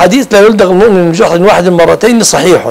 حديث لا يلدغ المؤمن من جحر واحد مرتين صحيح.